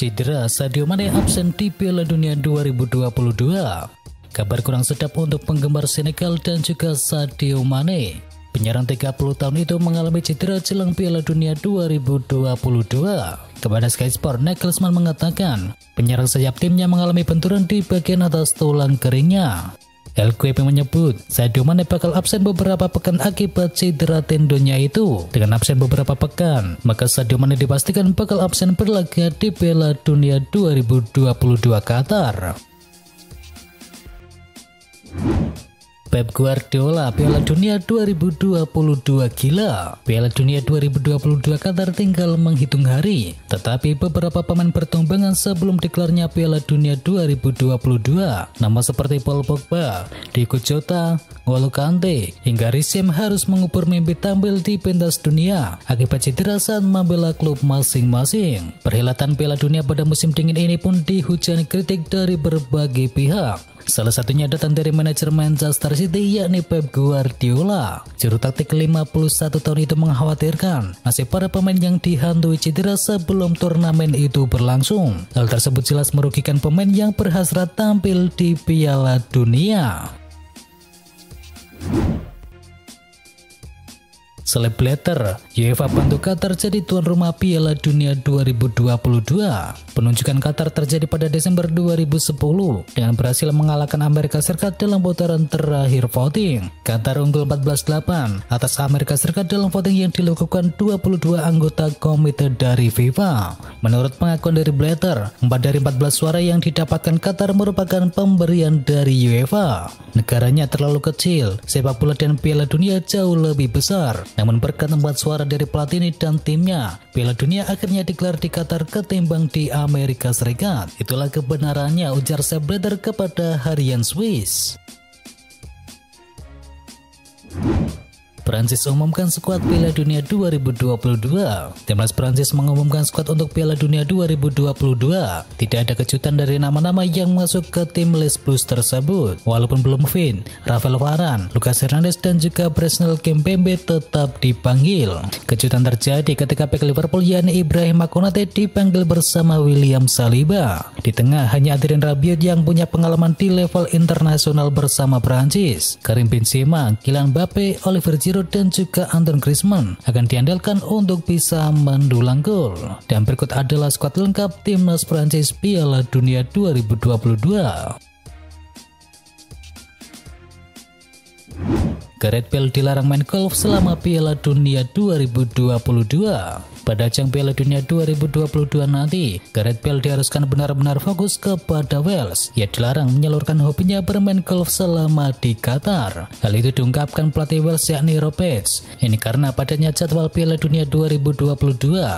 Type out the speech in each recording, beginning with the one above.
Cedera Sadio Mane absen di Piala Dunia 2022. Kabar kurang sedap untuk penggemar Senegal dan juga Sadio Mane. Penyerang 30 tahun itu mengalami cedera jelang Piala Dunia 2022. Kepada Sky Sport, Nagelsmann mengatakan, penyerang sayap timnya mengalami benturan di bagian atas tulang keringnya. LQP menyebut Sadio Mane bakal absen beberapa pekan akibat cedera tendonnya itu. Dengan absen beberapa pekan, maka Sadio Mane dipastikan bakal absen berlaga di Piala Dunia 2022 Qatar. Pep Guardiola Piala Dunia 2022 gila. Piala Dunia 2022 Qatar tinggal menghitung hari, tetapi beberapa pemain bertumbangan sebelum dikelarnya Piala Dunia 2022. Nama seperti Paul Pogba, Diego Jota, N'Golo Kante, hingga Risim harus mengukur mimpi tampil di pentas dunia akibat cedera saat membela klub masing-masing. Perhelatan Piala Dunia pada musim dingin ini pun dihujani kritik dari berbagai pihak. Salah satunya datang dari manajer Manchester City yakni Pep Guardiola. Juru taktik 51 tahun itu mengkhawatirkan nasib para pemain yang dihantui cedera sebelum turnamen itu berlangsung. Hal tersebut jelas merugikan pemain yang berhasrat tampil di Piala Dunia. Seleb letter, UEFA bantu Qatar jadi tuan rumah Piala Dunia 2022. Penunjukan Qatar terjadi pada Desember 2010 dengan berhasil mengalahkan Amerika Serikat dalam putaran terakhir voting. Qatar unggul 14-8 atas Amerika Serikat dalam voting yang dilakukan 22 anggota komite dari FIFA. Menurut pengakuan dari Blatter, 4 dari 14 suara yang didapatkan Qatar merupakan pemberian dari UEFA. Negaranya terlalu kecil, sepak bola dan Piala Dunia jauh lebih besar. Namun berkat empat suara dari Platini dan timnya, Piala Dunia akhirnya digelar di Qatar ketimbang di Amerika Serikat. Itulah kebenarannya ujar Sebreter kepada harian Swiss. Prancis umumkan skuad Piala Dunia 2022. Timnas Prancis mengumumkan skuad untuk Piala Dunia 2022. Tidak ada kejutan dari nama-nama yang masuk ke tim Les Blues tersebut. Walaupun belum fin, Rafael Varane, Lucas Hernandez dan juga Presnel Kimpembe tetap dipanggil. Kejutan terjadi ketika bek Liverpool yakni Ibrahim Konate dipanggil bersama William Saliba. Di tengah hanya Adrien Rabiot yang punya pengalaman di level internasional bersama Prancis. Karim Benzema, Kylian Mbappe, Oliver Giroud dan juga Anton Griezmann akan diandalkan untuk bisa mendulang gol. Dan berikut adalah skuad lengkap timnas Prancis Piala Dunia 2022. Gareth Bale dilarang main golf selama Piala Dunia 2022. Pada ajang Piala Dunia 2022 nanti, Gareth Bale diharuskan benar-benar fokus kepada Wales. Ia dilarang menyalurkan hobinya bermain golf selama di Qatar. Hal itu diungkapkan pelatih Wales yakni Roberts. Ini karena padanya jadwal Piala Dunia 2022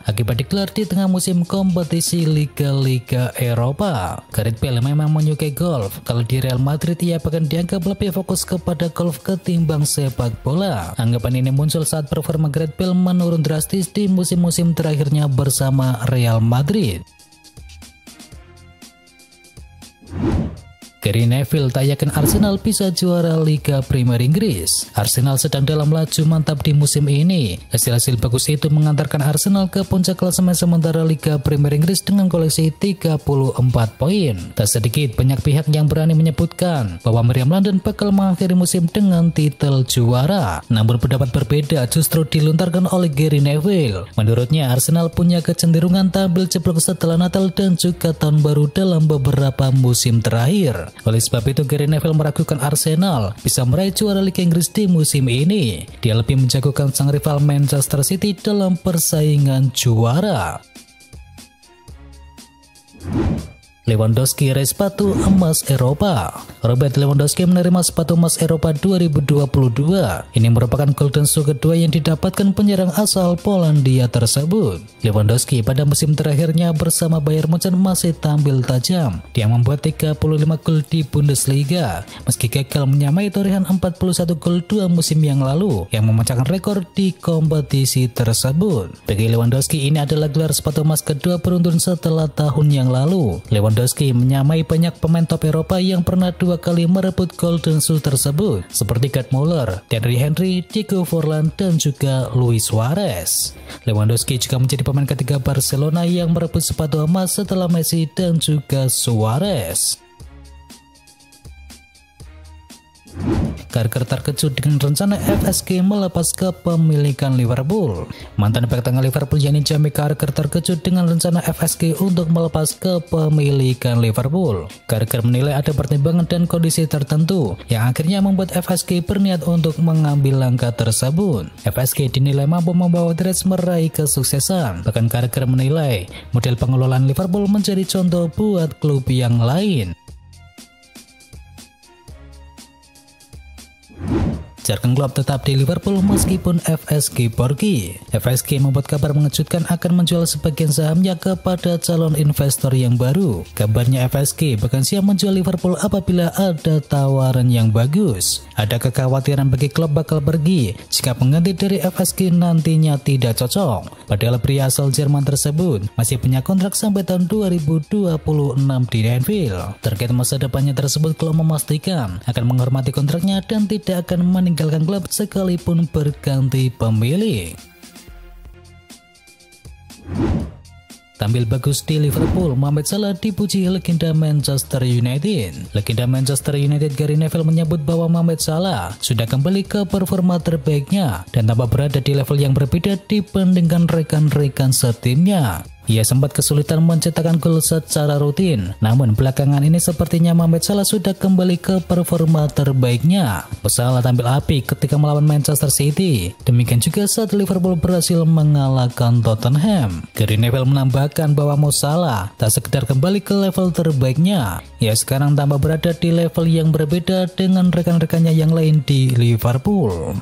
akibat digelar di tengah musim kompetisi Liga-Liga Eropa. Gareth Bale memang menyukai golf. Kalau di Real Madrid ia bahkan dianggap lebih fokus kepada golf ketimbang sepak bola. Anggapan ini muncul saat performa Gareth Bale menurun drastis di musim musim terakhirnya bersama Real Madrid. Gary Neville tak yakin Arsenal bisa juara Liga Premier Inggris. Arsenal sedang dalam laju mantap di musim ini. Hasil-hasil bagus itu mengantarkan Arsenal ke puncak klasemen sementara Liga Premier Inggris dengan koleksi 34 poin. Tak sedikit banyak pihak yang berani menyebutkan bahwa Meriam London bakal mengakhiri musim dengan titel juara. Namun pendapat berbeda justru dilontarkan oleh Gary Neville. Menurutnya Arsenal punya kecenderungan tampil jeblok setelah Natal dan juga tahun baru dalam beberapa musim terakhir. Oleh sebab itu Gary Neville meragukan Arsenal bisa meraih juara Liga Inggris di musim ini. Dia lebih menjagokan sang rival Manchester City dalam persaingan juara. Lewandowski raih sepatu emas Eropa. Robert Lewandowski menerima sepatu emas Eropa 2022. Ini merupakan golden shoe kedua yang didapatkan penyerang asal Polandia tersebut. Lewandowski pada musim terakhirnya bersama Bayern Munchen masih tampil tajam. Dia membuat 35 gol di Bundesliga, meski gagal menyamai torehan 41 gol dua musim yang lalu yang memecahkan rekor di kompetisi tersebut. Bagi Lewandowski ini adalah gelar sepatu emas kedua beruntun setelah tahun yang lalu. Lewandowski Lewandowski menyamai banyak pemain top Eropa yang pernah dua kali merebut Golden Shoe tersebut, seperti Gerd Muller, Thierry Henry, Diego Forlan, dan juga Luis Suarez. Lewandowski juga menjadi pemain ketiga Barcelona yang merebut sepatu emas setelah Messi dan juga Suarez. Carker terkejut dengan rencana FSG melepas kepemilikan Liverpool. Mantan bek tengah Liverpool yakni Jamie Carker terkejut dengan rencana FSG untuk melepas kepemilikan Liverpool. Carker menilai ada pertimbangan dan kondisi tertentu yang akhirnya membuat FSG berniat untuk mengambil langkah tersebut. FSG dinilai mampu membawa Reds meraih kesuksesan. Bahkan Carker menilai model pengelolaan Liverpool menjadi contoh buat klub yang lain. Jurgen Klopp tetap di Liverpool meskipun FSG pergi. FSG membuat kabar mengejutkan akan menjual sebagian sahamnya kepada calon investor yang baru. Kabarnya FSG bahkan siap menjual Liverpool apabila ada tawaran yang bagus. Ada kekhawatiran bagi Klopp bakal pergi jika pengganti dari FSG nantinya tidak cocok. Padahal pria asal Jerman tersebut masih punya kontrak sampai tahun 2026 di Anfield. Terkait masa depannya tersebut Klopp memastikan akan menghormati kontraknya dan tidak akan meninggalkan meninggalkan klub sekalipun berganti pemilik. Tampil bagus di Liverpool, Mohamed Salah dipuji legenda Manchester United. Legenda Manchester United Gary Neville menyebut bahwa Mohamed Salah sudah kembali ke performa terbaiknya dan tampak berada di level yang berbeda dibandingkan rekan-rekan setimnya. Ia sempat kesulitan mencetakkan gol secara rutin, namun belakangan ini sepertinya Mohamed Salah sudah kembali ke performa terbaiknya. Salah tampil api ketika melawan Manchester City. Demikian juga saat Liverpool berhasil mengalahkan Tottenham. Gary Neville menambahkan bahwa Mo Salah tak sekedar kembali ke level terbaiknya, ia sekarang tambah berada di level yang berbeda dengan rekan-rekannya yang lain di Liverpool.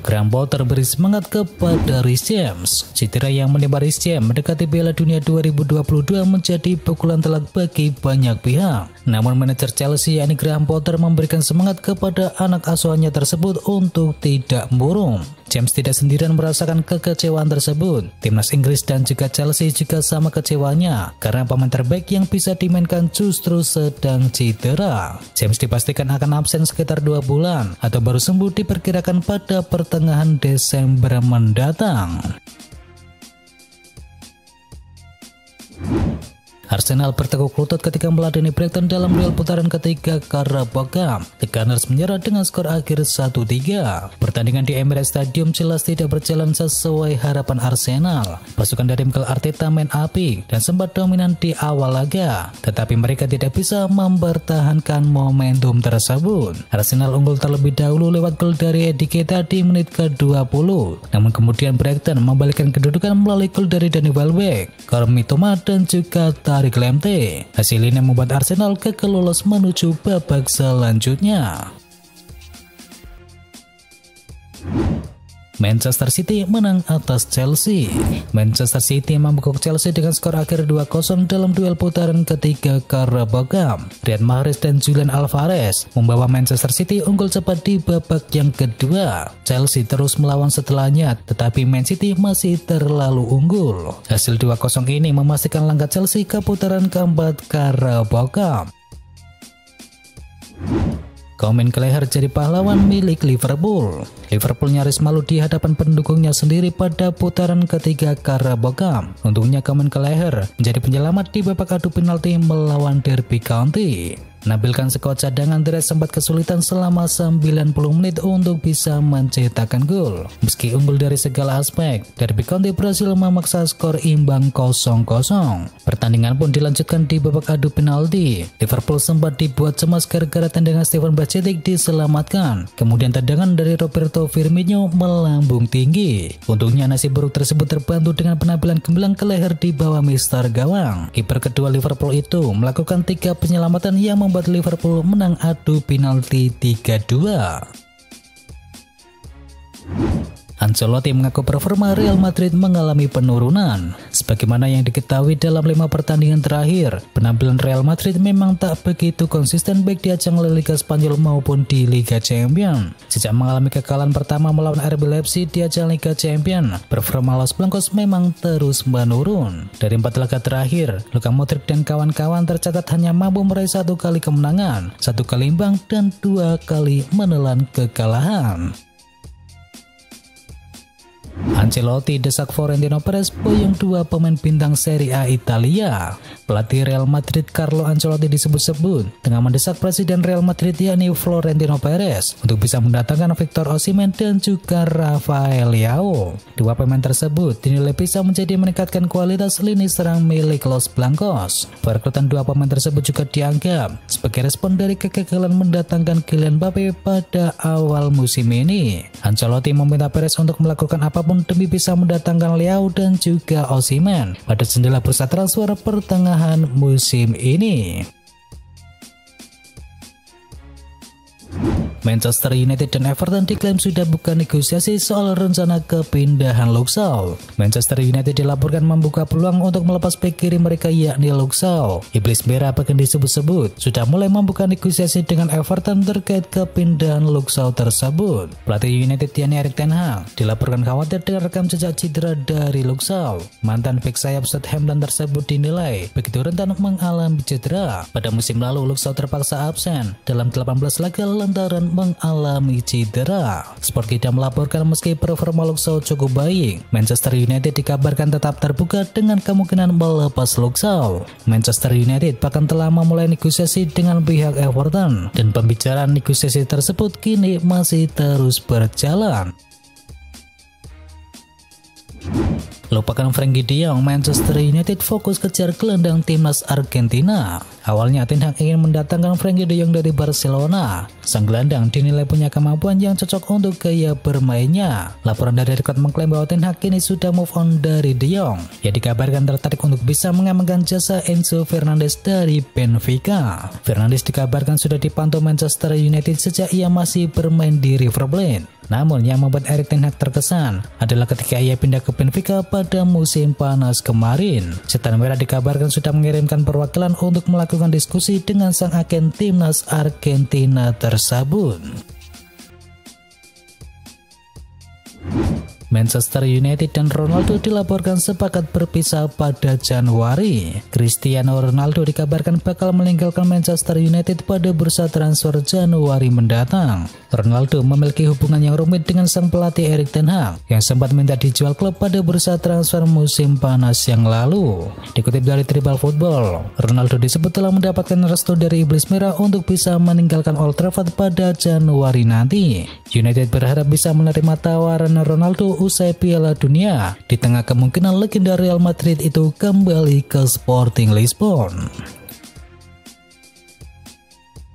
Graham Potter beri semangat kepada Rhys James. Citra yang menimpa Rhys James mendekati Piala Dunia 2022 menjadi pukulan telak bagi banyak pihak. Namun manajer Chelsea yakni Graham Potter memberikan semangat kepada anak asuhannya tersebut untuk tidak murung. James tidak sendirian merasakan kekecewaan tersebut. Timnas Inggris dan juga Chelsea juga sama kecewanya karena pemain terbaik yang bisa dimainkan justru sedang cedera. James dipastikan akan absen sekitar dua bulan atau baru sembuh diperkirakan pada pertengahan Desember mendatang. Arsenal bertekuk lutut ketika meladeni Brighton dalam duel putaran ketiga Carabao Cup. The Gunners menyerah dengan skor akhir 1-3. Pertandingan di Emirates Stadium jelas tidak berjalan sesuai harapan Arsenal. Pasukan dari Mikel Arteta main api dan sempat dominan di awal laga, tetapi mereka tidak bisa mempertahankan momentum tersebut. Arsenal unggul terlebih dahulu lewat gol dari Eddie Keita di menit ke-20. Namun kemudian Brighton membalikkan kedudukan melalui gol dari Danny Welbeck, Kormi Toma dan juga Tariq Lemte. Hasil ini membuat Arsenal gagal lolos menuju babak selanjutnya. Manchester City menang atas Chelsea. Manchester City membekuk Chelsea dengan skor akhir 2-0 dalam duel putaran ketiga Carabao Cup. Riyad Mahrez dan Julian Alvarez membawa Manchester City unggul cepat di babak yang kedua. Chelsea terus melawan setelahnya, tetapi Man City masih terlalu unggul. Hasil 2-0 ini memastikan langkah Chelsea ke putaran keempat Carabao Cup. Komen Kelleher jadi pahlawan milik Liverpool. Liverpool nyaris malu di hadapan pendukungnya sendiri pada putaran ketiga Carabao Cup. Untungnya Komen Kelleher menjadi penyelamat di babak adu penalti melawan Derby County. Menampilkan skuad cadangan Dres sempat kesulitan selama 90 menit untuk bisa mencetakkan gol. Meski unggul dari segala aspek, Derby County berhasil memaksa skor imbang 0-0. Pertandingan pun dilanjutkan di babak adu penalti. Liverpool sempat dibuat cemas gara-gara tendangan Steven Bacetic diselamatkan. Kemudian tendangan dari Roberto Firmino melambung tinggi. Untungnya nasib buruk tersebut terbantu dengan penampilan gemilang ke leher di bawah Mister Gawang. Kiper kedua Liverpool itu melakukan tiga penyelamatan yang membuat Liverpool menang adu penalti 3-2. Ancelotti mengaku performa Real Madrid mengalami penurunan. Sebagaimana yang diketahui dalam lima pertandingan terakhir, penampilan Real Madrid memang tak begitu konsisten baik di ajang La Liga Spanyol maupun di Liga Champions. Sejak mengalami kekalahan pertama melawan RB Leipzig di ajang Liga Champions, performa Los Blancos memang terus menurun. Dari empat laga terakhir, Luka Modric dan kawan-kawan tercatat hanya mampu meraih satu kali kemenangan, satu kali imbang, dan dua kali menelan kekalahan. Ancelotti desak Florentino Perez boyong dua pemain bintang Serie A Italia. Pelatih Real Madrid Carlo Ancelotti disebut-sebut dengan mendesak Presiden Real Madrid yakni Florentino Perez untuk bisa mendatangkan Victor Osimhen dan juga Rafael Leao. Dua pemain tersebut dinilai bisa menjadi meningkatkan kualitas lini serang milik Los Blancos. Perekrutan dua pemain tersebut juga dianggap sebagai respon dari kegagalan mendatangkan Kylian Mbappe pada awal musim ini. Ancelotti meminta Perez untuk melakukan apa pun demi bisa mendatangkan Liao dan juga Osimen pada jendela bursa transfer pertengahan musim ini. Manchester United dan Everton diklaim sudah buka negosiasi soal rencana kepindahan Luxau. Manchester United dilaporkan membuka peluang untuk melepas bek kiri mereka yakni Luxau. Iblis merah bahkan disebut-sebut sudah mulai membuka negosiasi dengan Everton terkait kepindahan Luxau tersebut. Pelatih United yakni Erik Ten Hag dilaporkan khawatir dengan rekam jejak cedera dari Luxau. Mantan bek sayap Southampton tersebut dinilai begitu rentan mengalami cedera. Pada musim lalu Luxau terpaksa absen dalam 18 laga lantaran mengalami cedera. Sport tidak melaporkan meski performa Luxau cukup baik, Manchester United dikabarkan tetap terbuka dengan kemungkinan melepas Luxau. Manchester United bahkan telah memulai negosiasi dengan pihak Everton dan pembicaraan negosiasi tersebut kini masih terus berjalan. Lupakan Frankie De Jong, Manchester United fokus kejar gelandang timnas Argentina. Awalnya Ten Hag ingin mendatangkan Frankie De Jong dari Barcelona. Sang gelandang dinilai punya kemampuan yang cocok untuk gaya bermainnya. Laporan dari Record mengklaim bahwa Ten Hag kini sudah move on dari De Jong. Ia dikabarkan tertarik untuk bisa mengamankan jasa Enzo Fernandez dari Benfica. Fernandes dikabarkan sudah dipantau Manchester United sejak ia masih bermain di River Plate. Namun yang membuat Erik Ten Hag terkesan adalah ketika ia pindah ke Benfica pada musim panas kemarin. Setan Merah dikabarkan sudah mengirimkan perwakilan untuk melakukan diskusi dengan sang agen timnas Argentina tersebut. Manchester United dan Ronaldo dilaporkan sepakat berpisah pada Januari. Cristiano Ronaldo dikabarkan bakal meninggalkan Manchester United pada bursa transfer Januari mendatang. Ronaldo memiliki hubungan yang rumit dengan sang pelatih Erik Ten Hag yang sempat minta dijual klub pada bursa transfer musim panas yang lalu. Dikutip dari Tribal Football, Ronaldo disebut telah mendapatkan restu dari Iblis Merah untuk bisa meninggalkan Old Trafford pada Januari nanti. United berharap bisa menerima tawaran Ronaldo usai Piala Dunia di tengah kemungkinan legenda Real Madrid itu kembali ke Sporting Lisbon.